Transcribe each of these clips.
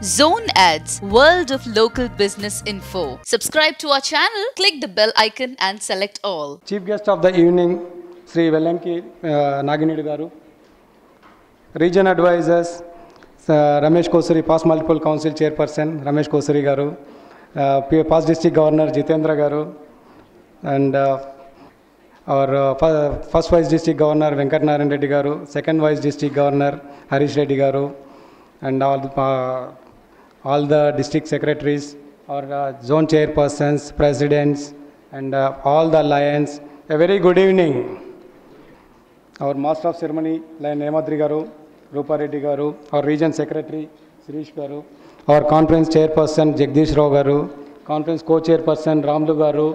Zone Ads, World of Local Business Info. Subscribe to our channel, click the bell icon and select all. Chief guest of the evening Shri Vellanki Nagineedu గారు reason advisors Ramesh కోసరి pass multiple council chairperson Ramesh కోసరి గారు pass district governor Jitendra గారు and hour first vice district governor Venkatanarayana Reddy గారు second vice district governor Harish Reddy garu and all all the district secretaries or uh, zone chairpersons, presidents, and uh, all the lions. A very good evening. Our master of ceremony, Lion Hemadri Garu, Rupa Reddy Garu, our region secretary, Sirish Garu, our conference chairperson, Jagdish Rao Garu, conference co-chairperson, Ramlu Garu,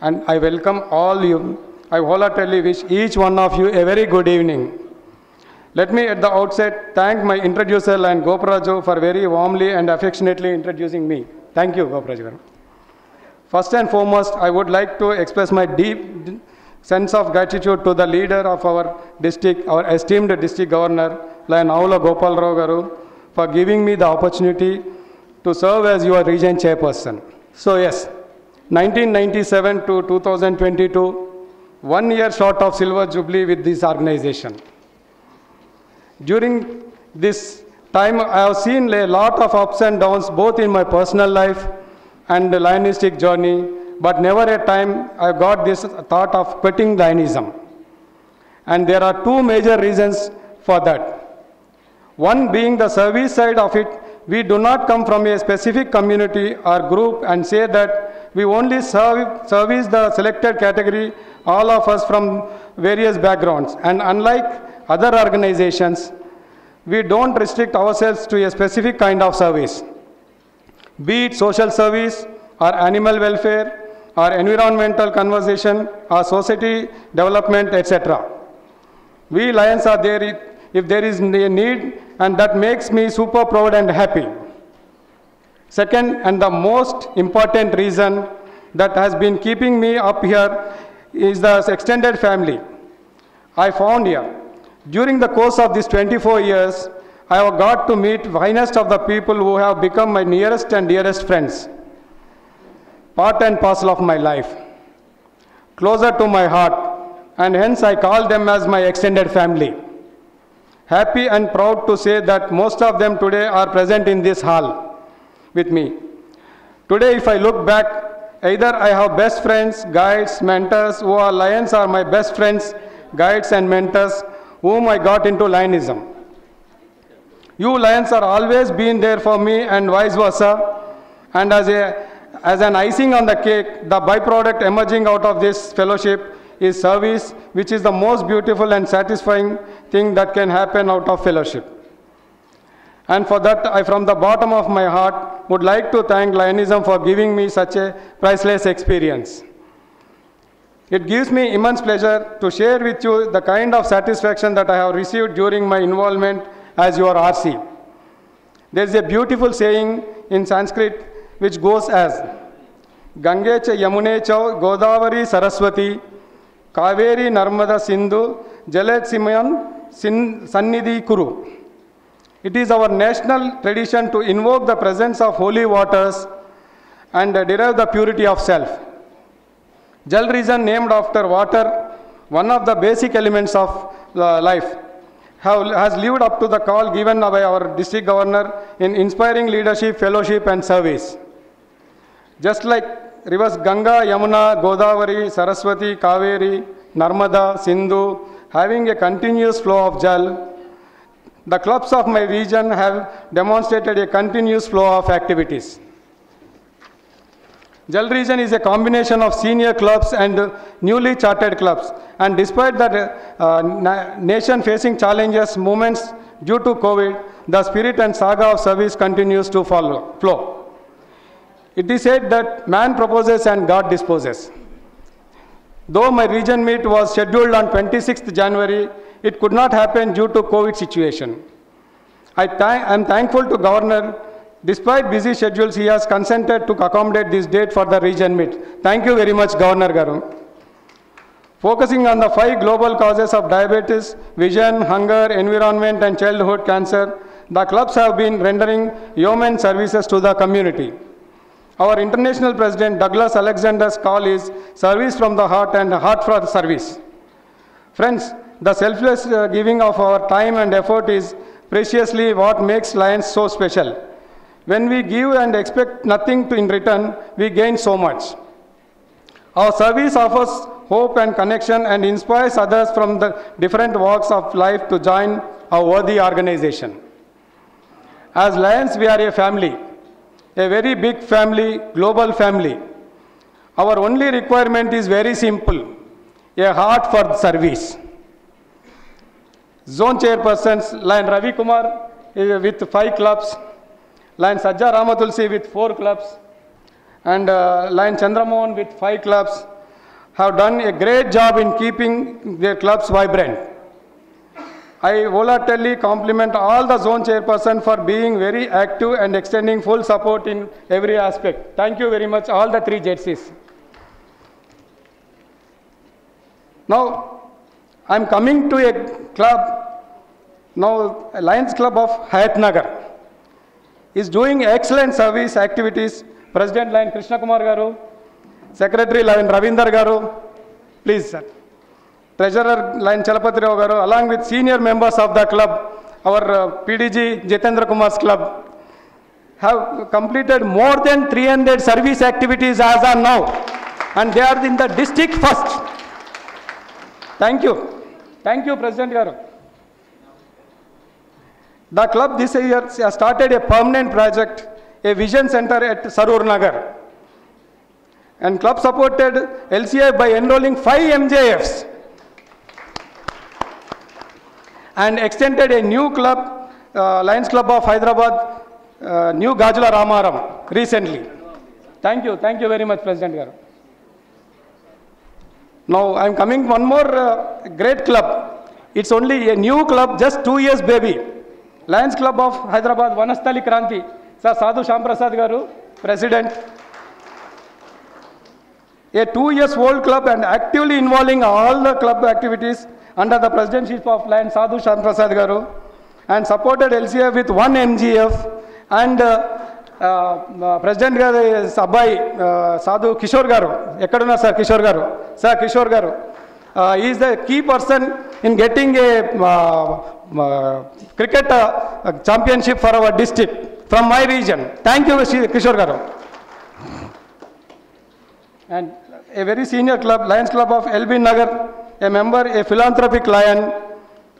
and I welcome all you. I wholeheartedly wish each one of you a very good evening. Let me at the outset thank my introducer, Lion Goparaju, for very warmly and affectionately introducing me. Thank you, Goparaju. First and foremost, I would like to express my deep sense of gratitude to the leader of our district, our esteemed district governor, Lion Aula Gopal Rao Garu, for giving me the opportunity to serve as your region chairperson. So yes, 1997 to 2022, one year short of silver jubilee with this organization. During this time, I have seen a lot of ups and downs, both in my personal life and the Lionistic journey, but never a time I got this thought of quitting Lionism. And there are two major reasons for that. One being the service side of it, we do not come from a specific community or group and say that we only serve, service the selected category, all of us from various backgrounds. And unlike other organizations, we don't restrict ourselves to a specific kind of service be it social service or animal welfare or environmental conservation or society development, etc. We lions are there if there is a need and that makes me super proud and happy. Second and the most important reason that has been keeping me up here is the extended family. I found here. During the course of these 24 years, I have got to meet finest of the people who have become my nearest and dearest friends, part and parcel of my life, closer to my heart, and hence I call them as my extended family. Happy and proud to say that most of them today are present in this hall with me. Today, if I look back, either I have best friends, guides, mentors who are lions are my best friends, guides, and mentors whom I got into lionism. You lions are always been there for me and vice versa. And as, a, as an icing on the cake, the byproduct emerging out of this fellowship is service, which is the most beautiful and satisfying thing that can happen out of fellowship. And for that, I, from the bottom of my heart, would like to thank Lionism for giving me such a priceless experience. It gives me immense pleasure to share with you the kind of satisfaction that I have received during my involvement as your RC. There is a beautiful saying in Sanskrit which goes as Gange cha Yamune cha Godavari Saraswati Kaveri Narmada Sindhu Jalet Simayan Sannidhi Kuru. It is our national tradition to invoke the presence of holy waters and derive the purity of self. Jal region named after water, one of the basic elements of uh, life have, has lived up to the call given by our district governor in inspiring leadership, fellowship, and service. Just like rivers Ganga, Yamuna, Godavari, Saraswati, Kaveri, Narmada, Sindhu, having a continuous flow of Jal, the clubs of my region have demonstrated a continuous flow of activities. Jal region is a combination of senior clubs and newly chartered clubs. And despite the uh, nation facing challenges, moments due to COVID, the spirit and saga of service continues to follow, flow. It is said that man proposes and God disposes. Though my region meet was scheduled on 26th January, it could not happen due to COVID situation. I am thankful to Governor Despite busy schedules, he has consented to accommodate this date for the region meet. Thank you very much, Governor Garu. Focusing on the five global causes of diabetes, vision, hunger, environment, and childhood cancer, the clubs have been rendering yeoman services to the community. Our international president Douglas Alexander's call is service from the heart and heart for service. Friends, the selfless uh, giving of our time and effort is preciously what makes Lions so special. When we give and expect nothing to in return, we gain so much. Our service offers hope and connection and inspires others from the different walks of life to join our worthy organization. As Lions, we are a family, a very big family, global family. Our only requirement is very simple a heart for service. Zone chairpersons, Lion Ravi Kumar with five clubs, Lion Sajja Ramatulsi with four clubs, and uh, Lion Chandramohan with five clubs have done a great job in keeping their clubs vibrant. I wholeheartedly compliment all the zone chairperson for being very active and extending full support in every aspect. Thank you very much, all the three JCs. Now, I'm coming to a club, now Lions Club of Hayat is doing excellent service activities. President Lion Krishna Kumar Garu, Secretary Lion Ravinder Garu, please sir. Treasurer Lion Chalapati Rao Garu, along with senior members of the club, our uh, PDG Jitendra Kumar's club, have completed more than 300 service activities as on now, and they are in the district first. Thank you. Thank you, President Garu. The club this year started a permanent project, a vision center at Sarur Nagar. And club supported LCI by enrolling five MJFs and extended a new club, uh, Lions Club of Hyderabad, uh, New Gajula Ramaram recently. Thank you, thank you very much, President Garu. Now I am coming one more uh, great club. It's only a new club, just two years baby. Lions Club of Hyderabad Vanasthali Kranti sir Sadhu Shyamprasad garu president a two years old club and actively involving all the club activities under the presidentship of Lion Sadhu Shyamprasad garu and supported LCF with one MGF and president గారి అబ్బాయి సాధు కిషోర్ గారు ఎక్కడున్నారు sir Kishore garu sir Kishore garu is the key person in getting a cricket uh, championship for our district from my region. Thank you, Mr. Kishore Garu. And a very senior club, Lions Club of LB Nagar, a member, a philanthropic lion,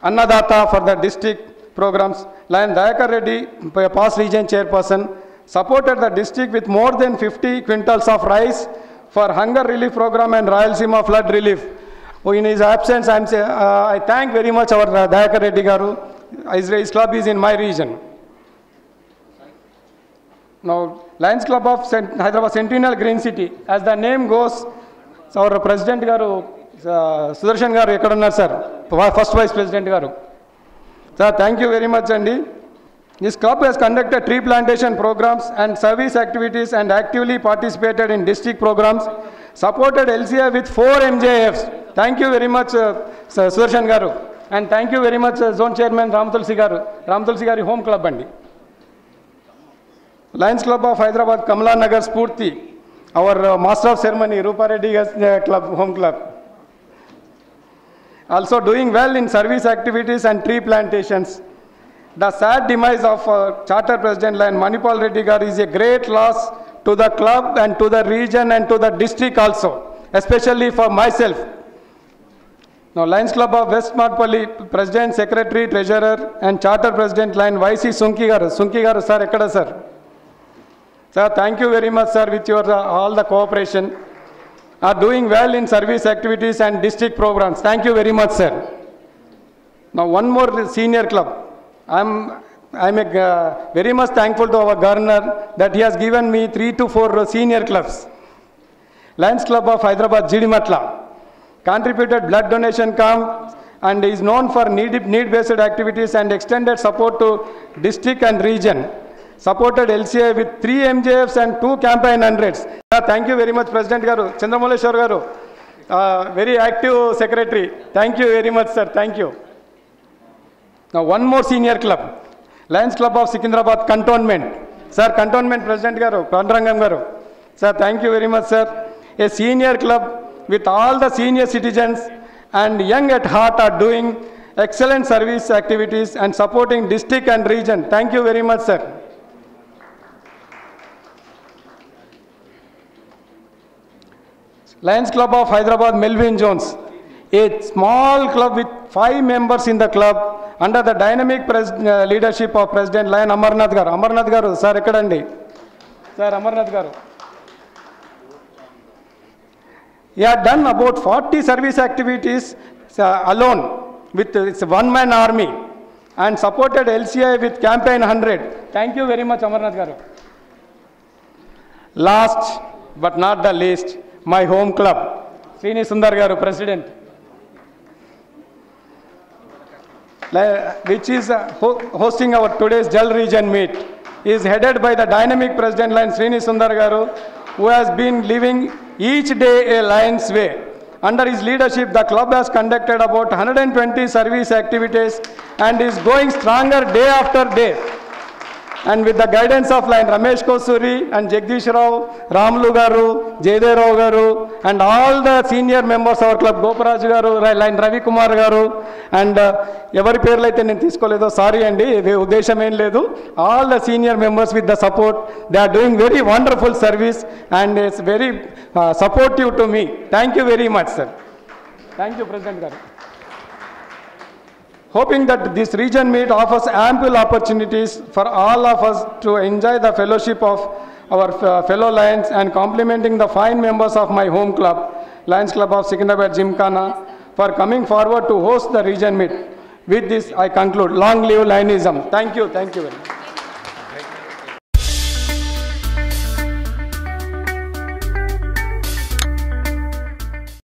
Annadata for the district programs. Lion Dayakar Reddy, past region chairperson, supported the district with more than 50 quintals of rice for hunger relief program and Rayalaseema flood relief. Oh, In his absence, I'm say, uh, I thank very much our uh, Dayakar Reddy Garu. His, his club is in my region. Now, Lions Club of Cent- Hyderabad Centennial Green City, as the name goes, so our President గారు uh, Sudarshan గారు ఎక్కడ ఉన్నారు sir first vice president గారు sir thank you very much అండి this club has conducted tree plantation programs and service activities and actively participated in district programs supported LCI with four MJFs Thank you very much, uh, Sir Sudarshan Garu. And thank you very much, uh, Zone Chairman Ramatulsi Garu. Ramatulsi Garu Home Club. Bandi. Lions Club of Hyderabad, Kamala Nagar Spurti. Our uh, Master of Ceremony, Rupa Reddy uh, Club, Home Club. Also doing well in service activities and tree plantations. The sad demise of Charter President Lion Manipal Reddy is a great loss to the club and to the region and to the district also, especially for myself. Now, Lions Club of West Madpalli, President, Secretary, Treasurer, and Charter President Lion YC Sunki Garu. Sunki Garu, sir, ekkada sir? Sir, thank you very much, sir, with your uh, all the cooperation. Are doing well in service activities and district programs. Thank you very much, sir. Now, one more senior club. I'm I'm a, uh, very much thankful to our governor that he has given me three to four senior clubs. Lions Club of Hyderabad, Jeedimetla, Contributed blood donation camp and is known for need-based activities and extended support to district and region. Supported LCA with three MJFs and two campaign hundreds. Thank you very much, President Garu. Chandramaleshwar Garu. Uh, very active secretary. Thank you very much, sir. Thank you. Now, one more senior club. Lions Club of Secunderabad Cantonment. Sir, Cantonment President Garu, Pandrangam Garu. Sir, thank you very much, sir. A senior club with all the senior citizens and young at heart are doing excellent service activities and supporting district and region. Thank you very much, sir. Lions Club of Hyderabad, Melvin Jones, a small club with five members in the club under the dynamic leadership of President Lion Amarnath garu. Amarnath garu, sir, ekkadandi? Sir, Amarnath garu. He had done about 40 service activities uh, alone with its one-man army and supported LCI with campaign 100. Thank you very much, Amarnath garu. Last but not the least, my home club, Srini Sundar garu, president. Which is uh, hosting our today's Jal region meet, is headed by the dynamic president line Srini Sundar garu, who has been living each day a lion's way. Under his leadership, the club has conducted about 120 service activities and is going stronger day after day. And with the guidance of Lion Ramesh Kosuri and Jagadishrao Ramulu garu Jayadevarao garu and all the senior members our club Goparaju garu Lion Ravikumar గారు and ఎవరి పేర్లు అయితే నేను తీసుకోలేదో sorry అండి ఉద్దేశం ఏం లేదు. All the senior members with the support they are doing very wonderful service and it's very supportive to me thank you very much sir thank you president garu hoping that this region meet offers ample opportunities for all of us to enjoy the fellowship of our uh, fellow Lions and complimenting the fine members of my home club, Lions Club of Secunderabad Gymkhana, for coming forward to host the region meet. With this, I conclude. Long live Lionism. Thank you. Thank you very much.